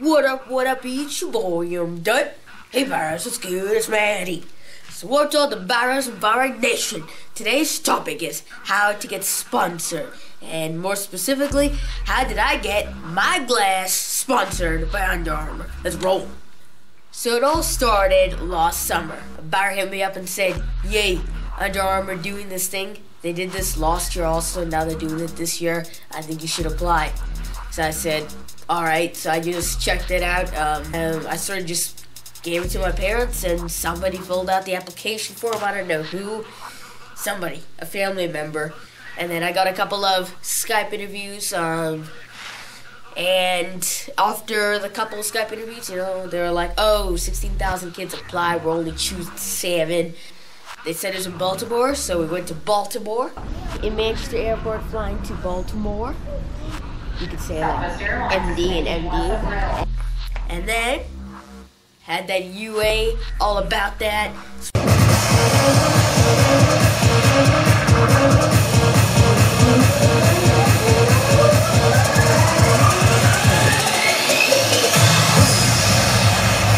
What up, what up, it's your boy, I'm Dut. Hey, Barras, what's good? It's Matty. So, what's all the Barras and Barra Nation? Today's topic is how to get sponsored. And more specifically, how did I get my glass sponsored by Under Armour? Let's roll. So, it all started last summer. A hit me up and said, Yay, Under Armour doing this thing. They did this last year also, now they're doing it this year. I think you should apply. So I said, all right. So I just checked it out. Um, and I sort of just gave it to my parents, and somebody filled out the application form. I don't know who. Somebody, a family member. And then I got a couple of Skype interviews. Um, and after the couple of Skype interviews, you know, they were like, oh, 16,000 kids apply. We're only choosing seven. They said it was in Baltimore, so we went to Baltimore. In Manchester Airport, flying to Baltimore. You could say that. MD and MD. And then had that UA all about that.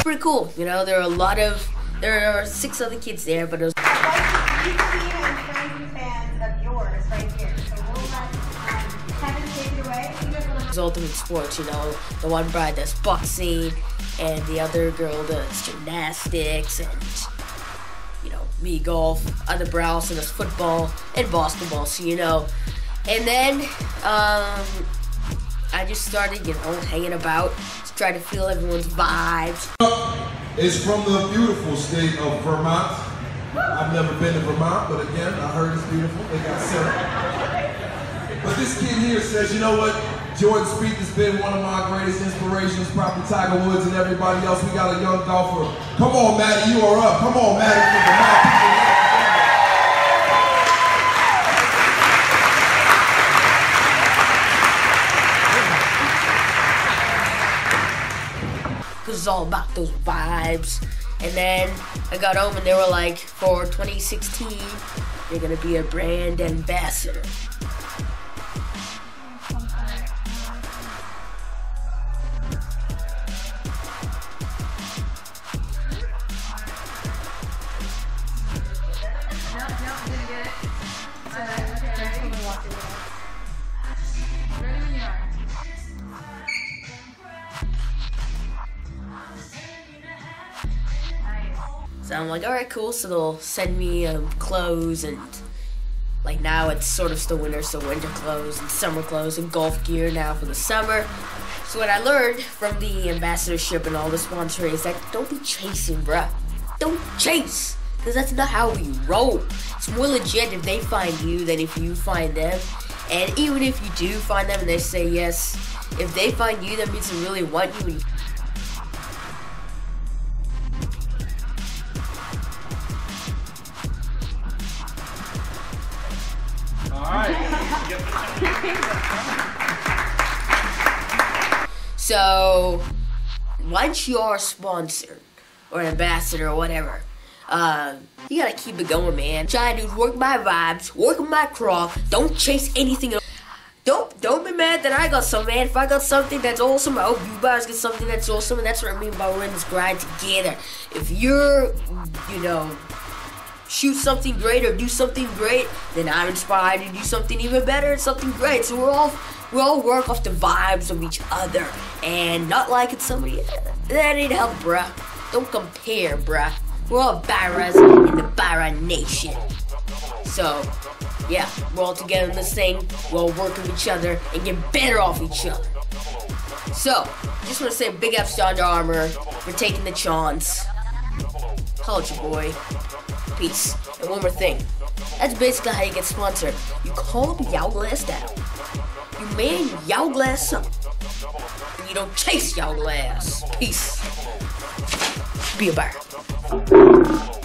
Pretty cool, you know. There are a lot of there are six other kids there, but it was. fans of yours right here. It's Ultimate Sports, you know, the one bride does boxing, and the other girl does gymnastics, and you know, me golf, other Browson does football and basketball, so you know. And then um, I just started, you know, hanging about, to try to feel everyone's vibes. It's from the beautiful state of Vermont. I've never been to Vermont, but again, I heard it's beautiful. They got sun. But this kid here says, you know what? Jordan Spieth has been one of my greatest inspirations, probably Tiger Woods and everybody else. We got a young golfer. Come on, Matty, you are up. Come on, Matty, it's all about those vibes. And then I got home and they were like, for 2016, you're gonna be a brand ambassador. So I'm like, all right, cool. So they'll send me um, clothes and like now it's sort of still winter, so winter clothes and summer clothes and golf gear now for the summer. So what I learned from the ambassadorship and all the sponsoring is that don't be chasing, bruh. Don't chase, because that's not how we roll. It's more legit if they find you than if you find them. And even if you do find them and they say yes, if they find you, that means they really want you. And So, once you're sponsored or an ambassador or whatever, uh, you gotta keep it going, man. Try to work my vibes, work my craft. Don't chase anything. Don't don't be mad that I got some, man. If I got something that's awesome, I hope you guys get something that's awesome, and that's what I mean by we're in this grind together. If you're, you know, shoot something great or do something great, then I'm inspired to do something even better and something great. So we're all we all work off the vibes of each other and not liking somebody that ain't help, bruh. Don't compare, bruh. We're all Barras in the Barra Nation. So, yeah, we're all together in this thing. We're all working with each other and get better off each other. So, just want to say big ups to Under Armour for taking the chance. Called you, boy. Peace. And one more thing. That's basically how you get sponsored. You calm your glass down. You man your glass up. And you don't chase your glass. Peace. Be a bear. Thank you.